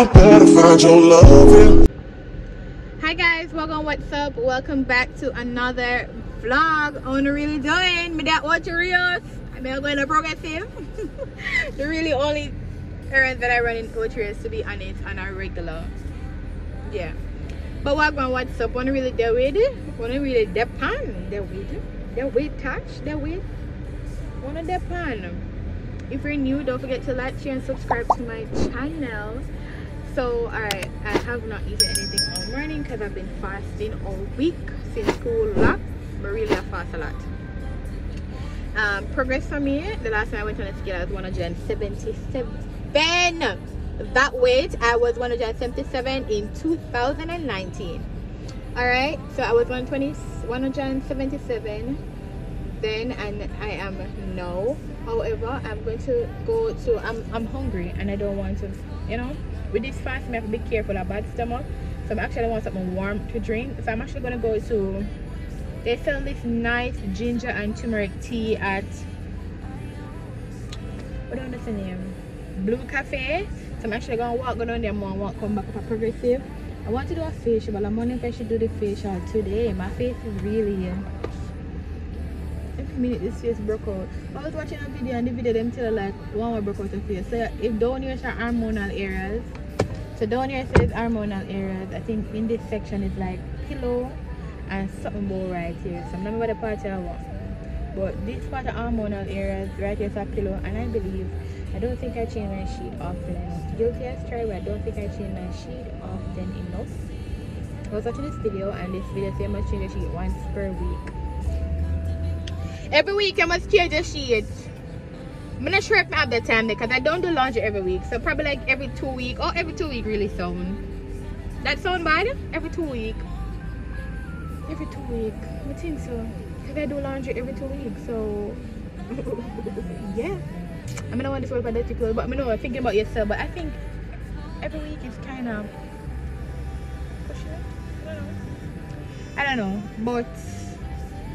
I better find your loving. Hi guys, welcome, what's up? Welcome back to another vlog. On really doing me that Ocho Rios. I'm going to progress progressive. the really only errands that I run in Ocho Rios to be honest on a regular. Yeah. But going what's up? Wanna really do it? Wanna really depend? The with the with touch? The with wanna depend. If you're new, don't forget to like, share, and subscribe to my channel so alright i have not eaten anything all morning because i've been fasting all week since school locked but really i fast a lot. Um, progress for me the last time i went on a scale i was 177 that weight i was 177 in 2019 all right so i was 120 177 then and i am now however i'm going to go to i'm i'm hungry and i don't want to you know with this fast I have to be careful about stomach. So I'm actually want something warm to drink. So I'm actually gonna go to they sell this nice ginger and turmeric tea at what do the name? Blue cafe. So I'm actually gonna walk go down there more and walk come back up a progressive. I want to do a facial but I'm wondering if I should do the facial today. My face is really uh, every minute this face broke out. I was watching a video and the video them tell like one more broke out the face. So if down here are hormonal areas so down here says hormonal areas i think in this section is like pillow and something more right here. So i'm not the part i want. But this part of hormonal areas right here is a pillow and i believe i don't think i change my sheet often enough. Guilty as charged but i don't think i change my sheet often enough. I was watching this video and this video says i must change the sheet once per week. Every week i must change the sheet I'm not sure if I have the time because I don't do laundry every week. So probably like every two week or every two week really soon That sound bad? Every two week. Every two week. I think so. Because I do laundry every two weeks. So yeah. I mean I want to work about clothes, but I mean I'm thinking about yourself. But I think every week is kind of pushing. I don't know. I don't know. But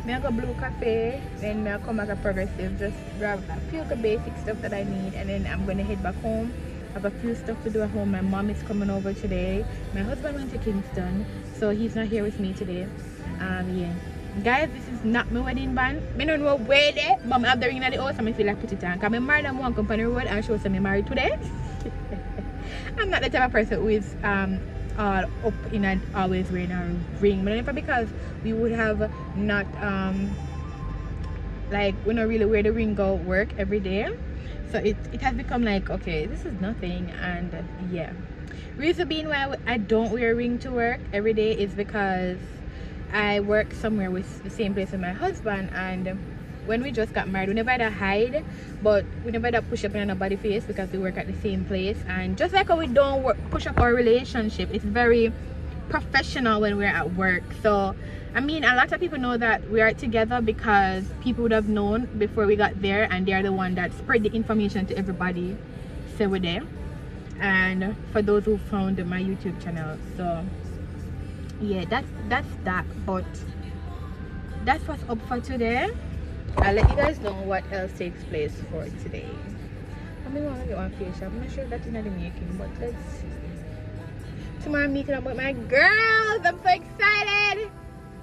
me I go blue cafe then me I come back a progressive just grab a few of the basic stuff that I need and then I'm gonna head back home. I have a few stuff to do at home. My mom is coming over today. My husband went to Kingston so he's not here with me today. Um yeah. Guys this is not my wedding band. I don't know where they but I have the ring at the house and I feel like put it on because I'm married on one company road and show some married today. I'm not the type of person who is um uh, up in and always wearing a ring. But never because we would have not um like we don't really wear the ring go work every day. So it, it has become like okay this is nothing. And yeah. Reason being why I don't wear a ring to work every day is because I work somewhere with the same place as my husband. And when we just got married we never had to hide but we never had to push up in our body face because we work at the same place. And just like how we don't work, push up our relationship it's very professional when we're at work. So i mean a lot of people know that we are together because people would have known before we got there and they're the one that spread the information to everybody. So we're there. And for those who found my youtube channel so yeah that's that's that. But that's what's up for today I'll let you guys know what else takes place for today. I mean, want to get one facial. I'm not sure that's in the making, but let's see. Tomorrow I'm meeting up with my girls. I'm so excited.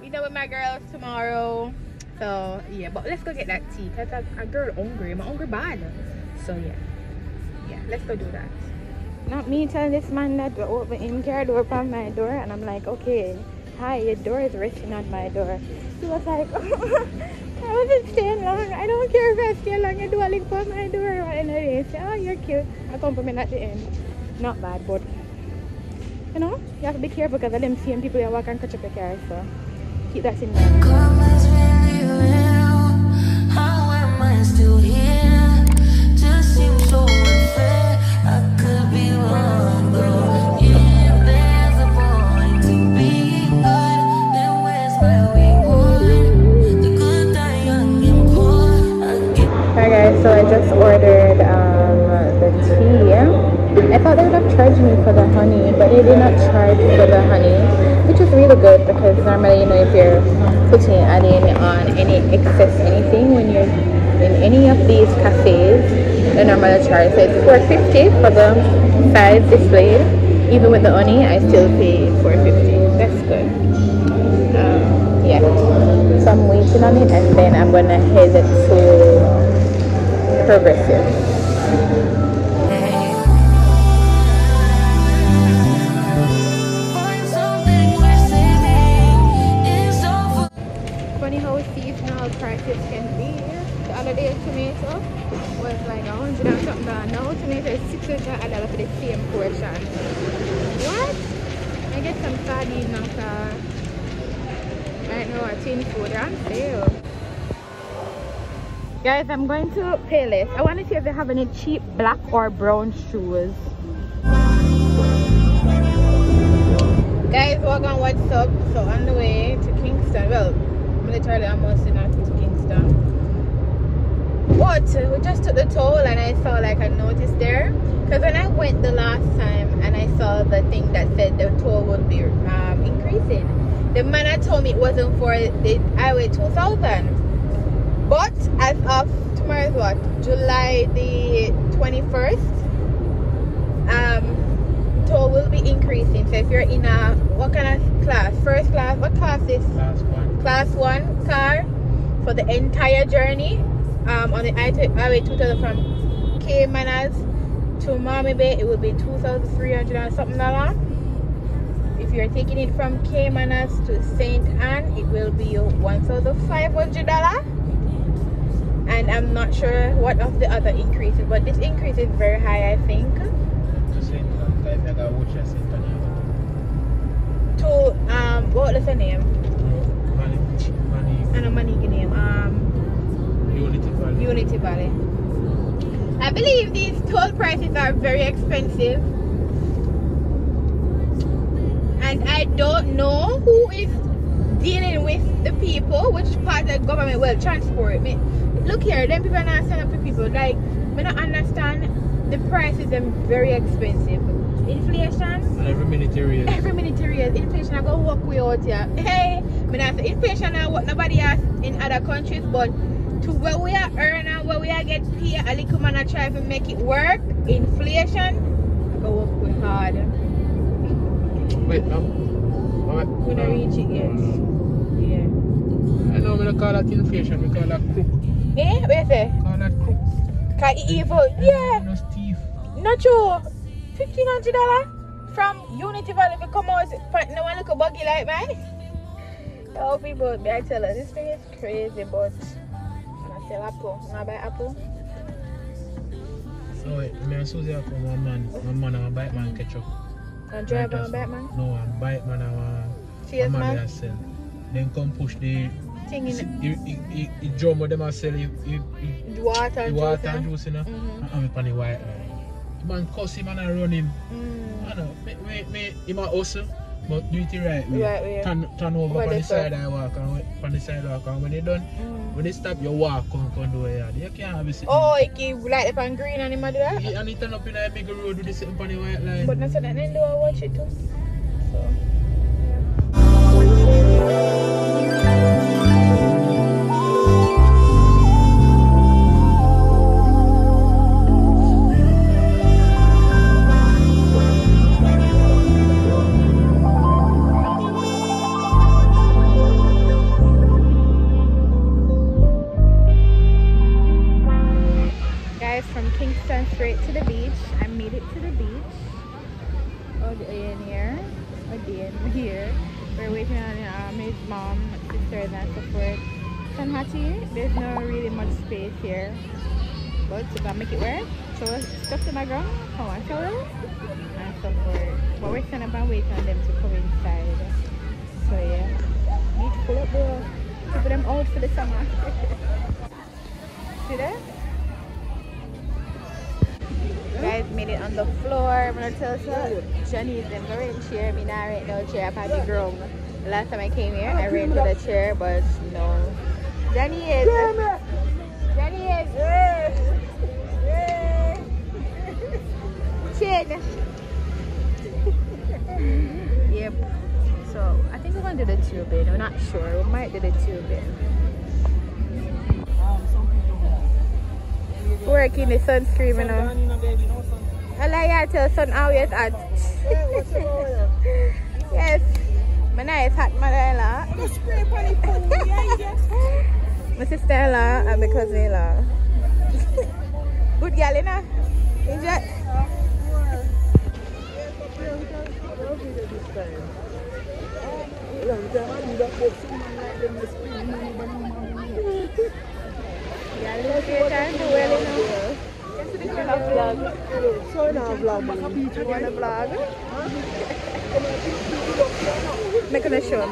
Meet up with my girls tomorrow. So yeah, but let's go get that tea because a girl hungry. I'm hungry bad. So yeah, yeah, let's go do that. Not me telling this man that to open in car door from my door, and I'm like, okay, hi, your door is resting on my door. He was like. I wasn't staying long. I don't care if I stay long. I do a my door I say, oh, you're cute. I compliment at the end. Not bad, but you know, you have to be careful because of them same people you walk and catch up your car. So keep that in mind. How am I still here? Just seems so. So i just ordered um, the tea i thought they would have charged me for the honey but they did not charge for the honey which is really good because normally you know if you're putting adding on any excess anything when you're in any of these cafes they normally charge so it's 450 for the size displayed even with the honey, I still pay 450. That's good. Um, yeah. So I'm waiting on it and then I'm gonna head to Progressive. Funny how seasonal prices can be. The other day tomato was like oh, a hundred and something dollars. Now tomato is six hundred dollars for the same portion. What? I get some sardines after right now a tin food on sale. Guys, I'm going to Payless. I want to see if they have any cheap black or brown shoes. Guys, welcome. What's up? So on the way to Kingston. Well, literally almost in to Kingston. But we just took the toll and I saw like a notice there. Because when I went the last time and I saw the thing that said the toll would be um, increasing, the man had told me it wasn't for the highway 2000. But as of tomorrow is what? July the 21st. Um, toll will be increasing. So if you're in a what kind of class? First class? What class is? Class one. Class one car for the entire journey um, on the highway 2000 from Caymanas to Mammee Bay. It will be 2,300 and something dollar. If you're taking it from Caymanas to St. Ann, it will be 1,500 dollar. And I'm not sure what of the other increases, but this increase is very high, I think. To Saint Ann. Like, I got watch at Saint Ann. To um, what was the name? Money, money, I know Moneague name. Um, Unity Valley. Unity Valley. I believe these toll prices are very expensive. And I don't know who is dealing with the people, which part of the government will transport me. Look here, them people are not selling for people. Like, I don't understand the prices are very expensive. Inflation, And every minute raise. every minute raise inflation I go walk way out here. Hey, me not say inflation now what nobody has in other countries, but to where we are earning, where we are get paid, a little man I try to make it work. Inflation, I go walk way hard. Wait, no. We don't reach it yet. Mm. Yeah. I know we don't call that inflation, we call that. Eh, what you say? Call that crook. Cause it evil. Yeah. No thief. Not true. Fifteen hundred dollar from Unity Valley to come out. No one look a buggy like mine. Oh people, me I tell her this thing is crazy, but I sell apple. I buy apple. So wait, me and Susie are from one man. One man and a bike man catch up. And drive Right, on that's- Batman. No, a bike man and a Cheers, a man man. they sell. Then come push the Thing in he, he, he, he drum with them and sell he, he, he, water and water juice. and juice, you know. Mhm. And I'm on the white man. The man cuss him and I run him. Mm. I know, me, me, me, him a hustle, but do it right way. Right way. Turn, turn over What on the side I walk and on the side walk and when they done, Mm. when they stop you walk come come do it. You can't have it sitting. Oh, it give light up on green and him a do that. He, and he turn up in a big road with the sitting on the white line. But not so that then do I watch it too. So guys There's no really much space here. But to go make it work, us stuff to my ground, come on, show us, and so forth. But we're kind of waiting on them to come inside. So yeah, need to pull up the, to put them out for the summer. See that? guys made it on the floor. I'm gonna tell you, Johnny is in the rent chair. Me not rent no chair. I had the. Last time I came here, I rented a chair, but no. Johnny is. Johnny is. Chin. yep. So I think we're gonna do the tubing. We're not sure. We might do the tubing. Working the sunscreen, you know. I like I tell son always at yes. My nice hot mother-in-law. My sister-in-law uh, and my cousin-in-law. Uh, Good girl, you know? Enjoy. Yeah, look at her do well, you know. Yes, this is a vlog. So now vlog man. You wanna vlog? Make a show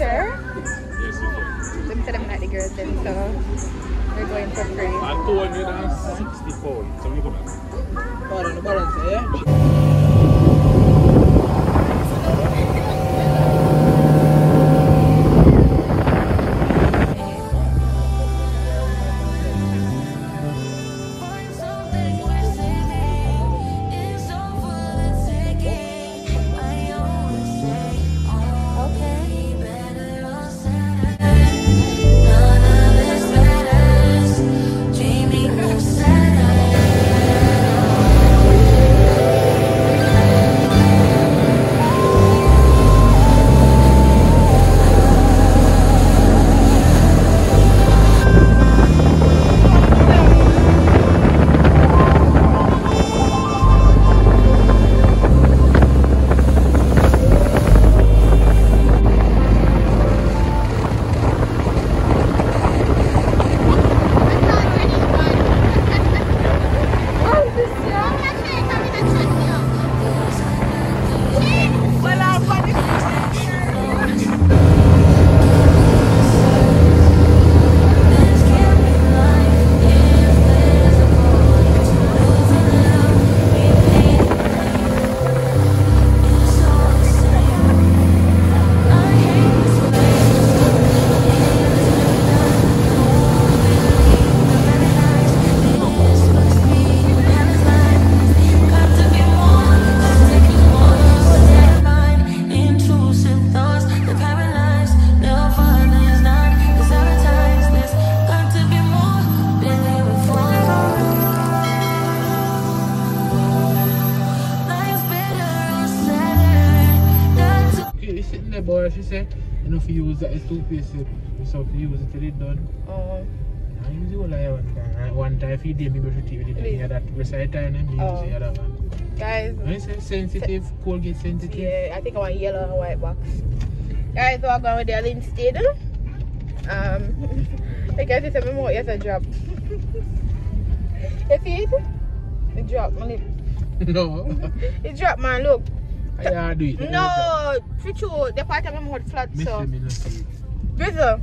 adventure. Them said I'm not the girls then, so we're going for free. At 264. So we go back. Balance, balance, yeah? You know, if you use that, it's toothpaste. So you use it till it's done. Oh, I use the whole eye one time. One time, you did, me brush your teeth with it. Really? Yeah, that recite time, and me use the other one. guys. When you say sensitive, Colgate sensitive. Yeah, I think I want yellow and white box. Guys, so I'm going with the Linstead. Um, because it's a memo, yes, a drop. you see it? It drop, my lip. no. It drop, man, look. Yeah, do it. No, for the part of my mouth flat, Me so. me no see it. Brother.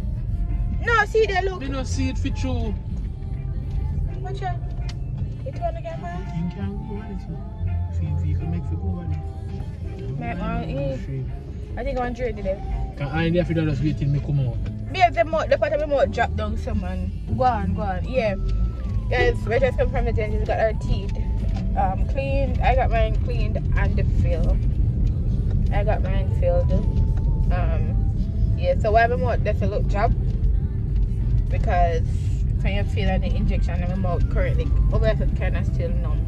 No, see there, look. Me no see it for true. Watch out. It wanna get man? You can go one. Feel if you can make for go there. Uh, eh. I think I'm dreading it. Can I need to just wait till me come out. Babe, the, the part of my mouth drop down some man. Go on, go on. Yeah. Guys, we just come from the dentist, got our teeth um, cleaned. I got mine cleaned and filled. I got mine filled. Um, yeah, so why my mouth does a look job? Because when you feel the injection in my mouth currently, over it's kind of still numb.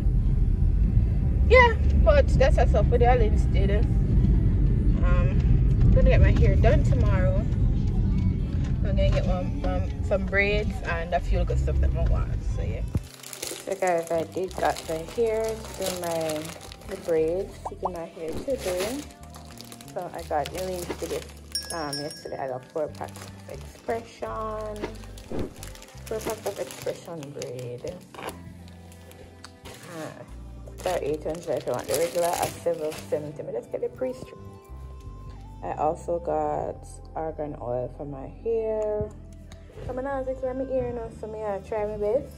Yeah, but that's what's up with the Linstead. Um, I'm gonna get my hair done tomorrow. I'm gonna get some braids and a few good stuff that I want. So yeah. So guys, I did got the hair, do my the braids, do my hair today. So I got to this um yesterday. I got four packs of expression, four packs of expression braid. Uh, they're 800 if you want the regular at 770. Let's get the pre-strip. I also got argan oil for my hair. I'm gonna clear my ear now, so me I try my best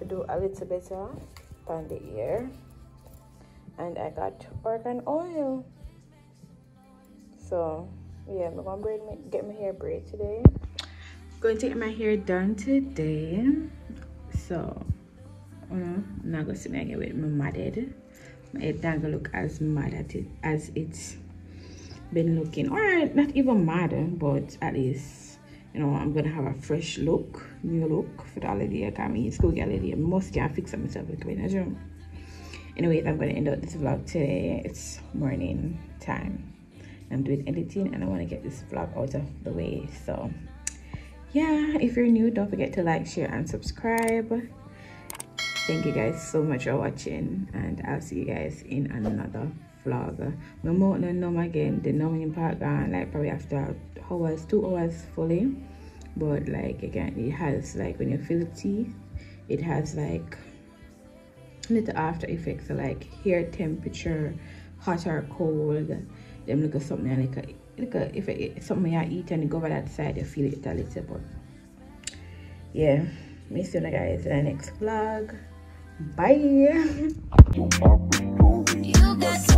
to do a little better on the ear. And I got argan oil. So yeah, I'm gonna braid me, get my hair braid today. Going to get my hair done today. So I'm not gonna see me again with my matted. My head not gonna look as mad at it as it's been looking. Or not even mad, but at least you know I'm gonna have a fresh look, new look for the holiday. I can mean school holiday. I must can fix myself little bit, you. Anyways, I'm gonna end up this vlog today. It's morning time. I'm doing editing and I want to get this vlog out of the way. So yeah, if you're new, don't forget to like, share, and subscribe. Thank you guys so much for watching and I'll see you guys in another vlog. My mom no numb again, the numbing part gone like probably after hours, two hours fully. But like again, it has like when you feel the teeth, it has like little after effects like hair temperature, hot or cold. Them look at something and like a, like a, if it, something you eat and you go over that side, you feel it a little but yeah. Miss you guys in the next vlog. Bye. You got 20